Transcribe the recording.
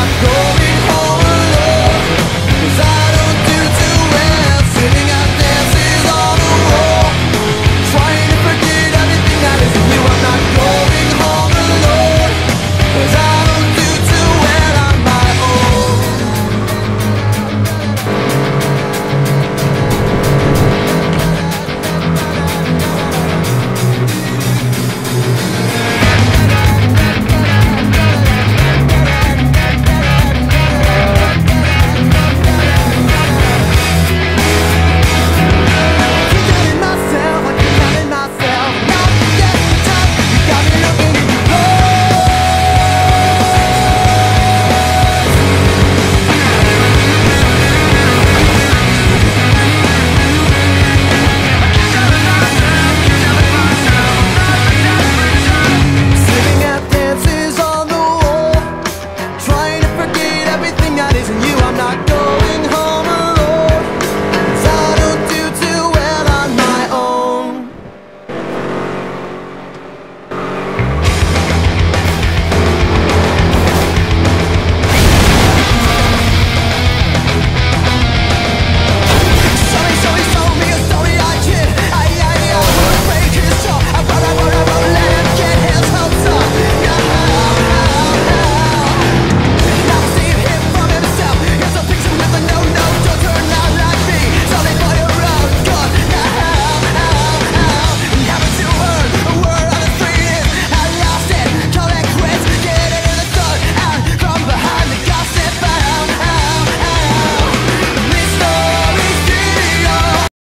I'm going isn't you, I'm not going.